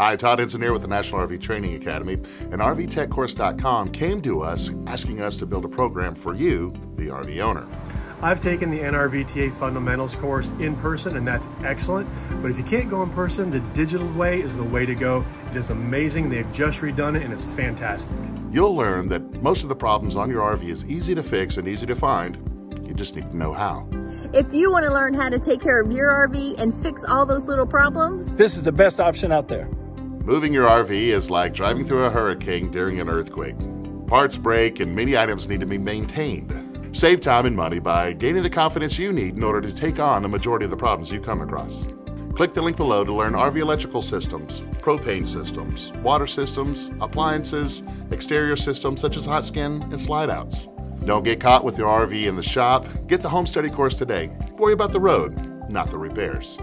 Hi, Todd Engineer with the National RV Training Academy, and RVTechCourse.com came to us asking us to build a program for you, the RV owner. I've taken the NRVTA Fundamentals course in person, and that's excellent. But if you can't go in person, the digital way is the way to go. It is amazing. They've just redone it, and it's fantastic. You'll learn that most of the problems on your RV is easy to fix and easy to find. You just need to know how. If you want to learn how to take care of your RV and fix all those little problems, this is the best option out there. Moving your RV is like driving through a hurricane during an earthquake. Parts break and many items need to be maintained. Save time and money by gaining the confidence you need in order to take on the majority of the problems you come across. Click the link below to learn RV electrical systems, propane systems, water systems, appliances, exterior systems such as hot skin and slide outs. Don't get caught with your RV in the shop. Get the home study course today. Worry about the road, not the repairs.